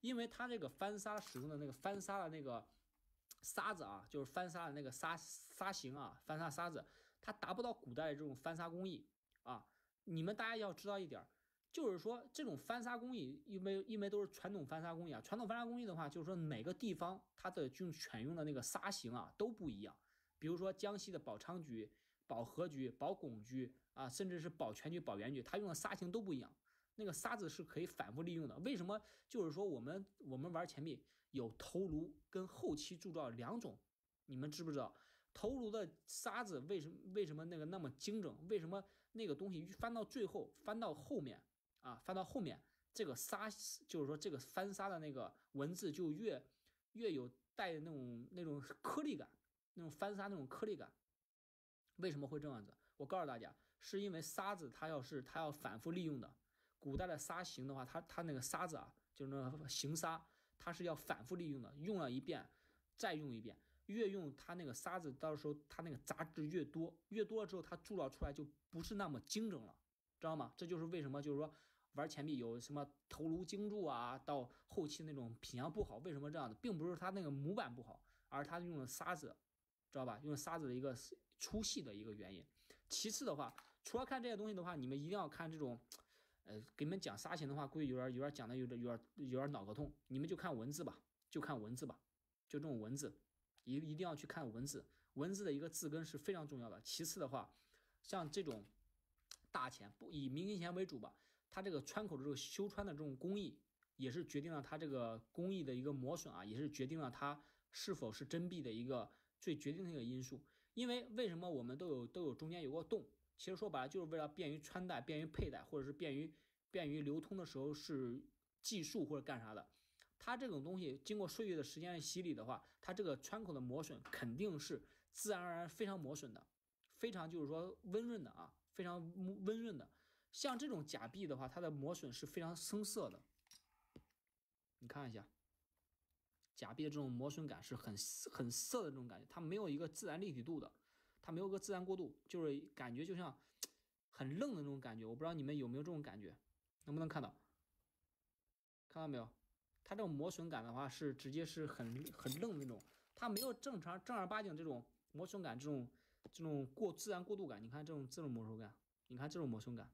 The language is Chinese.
因为它这个翻砂使用的那个翻砂的那个沙子啊，就是翻砂的那个砂砂形啊，翻砂沙子，它达不到古代的这种翻砂工艺啊。你们大家要知道一点，就是说这种翻砂工艺，因为因为都是传统翻砂工艺啊，传统翻砂工艺的话，就是说每个地方它的就选用的那个砂形啊都不一样。比如说江西的宝昌局、宝和局、宝拱局啊，甚至是宝泉局、宝元局，它用的砂形都不一样。那个沙子是可以反复利用的。为什么？就是说我们我们玩钱币有头颅跟后期铸造两种，你们知不知道？头颅的沙子为什么为什么那个那么精整？为什么那个东西翻到最后翻到后面啊？翻到后面这个沙就是说这个翻沙的那个文字就越越有带那种那种颗粒感。那种翻沙那种颗粒感，为什么会这样子？我告诉大家，是因为沙子它要是它要反复利用的。古代的砂形的话，它它那个沙子啊，就是那个形沙，它是要反复利用的，用了一遍再用一遍，越用它那个沙子，到时候它那个杂质越多，越多了之后，它铸造出来就不是那么精整了，知道吗？这就是为什么就是说玩钱币有什么头颅精铸啊，到后期那种品相不好，为什么这样的，并不是它那个模板不好，而它用的沙子。知道吧？用沙子的一个粗细的一个原因。其次的话，除了看这些东西的话，你们一定要看这种，呃，给你们讲沙钱的话，估计有点有点讲的有点有点有点脑壳痛。你们就看文字吧，就看文字吧，就这种文字，一一定要去看文字。文字的一个字根是非常重要的。其次的话，像这种大钱，不以明金钱为主吧，它这个穿口的这个修穿的这种工艺，也是决定了它这个工艺的一个磨损啊，也是决定了它是否是真币的一个。最决定的一个因素，因为为什么我们都有都有中间有个洞？其实说白了就是为了便于穿戴、便于佩戴，或者是便于便于流通的时候是计数或者干啥的。它这种东西经过岁月的时间洗礼的话，它这个穿口的磨损肯定是自然而然非常磨损的，非常就是说温润的啊，非常温润的。像这种假币的话，它的磨损是非常生涩的，你看一下。假币的这种磨损感是很很涩的这种感觉，它没有一个自然立体度的，它没有个自然过渡，就是感觉就像很愣的那种感觉。我不知道你们有没有这种感觉，能不能看到？看到没有？它这种磨损感的话是直接是很很愣的那种，它没有正常正儿八经这种磨损感，这种这种过自然过渡感。你看这种这种磨损感，你看这种磨损感，